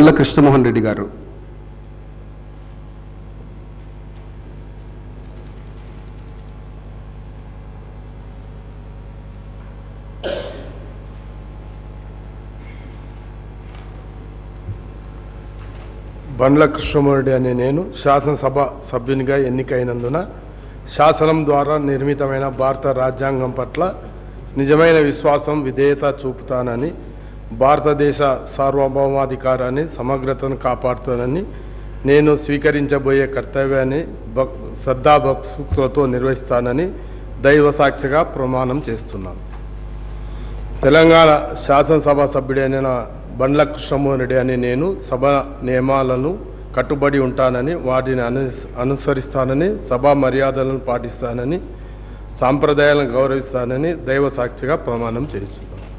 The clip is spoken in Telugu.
బండ్ల కృష్ణమోహన్ రెడ్డి గారు. బండ్ల కృష్ణమూర్తి అనే నేను శాసనసభ సభ్యునిగా ఎన్నికైనందున శాసనం ద్వారా నిర్మితమైన భారత రాజ్యాంగం పట్ల నిజమైన విశ్వాసం విధేయత చూపుతానని భారతదేశ సార్వభౌమాధికారాన్ని సమగ్రతను కాపాడుతానని నేను స్వీకరించబోయే కర్తవ్యాన్ని భక్ శ్రద్ధాభక్తులతో నిర్వహిస్తానని దైవ సాక్షిగా ప్రమాణం చేస్తున్నాను. తెలంగాణ శాసనసభ సభ్యుడైన బండ్ల కృష్ణమోహన్ అని నేను సభ నియమాలను కట్టుబడి ఉంటానని వాటిని అను అనుసరిస్తానని సభా మర్యాదలను పాటిస్తానని సాంప్రదాయాలను గౌరవిస్తానని దైవ సాక్షిగా ప్రమాణం చేస్తున్నాను.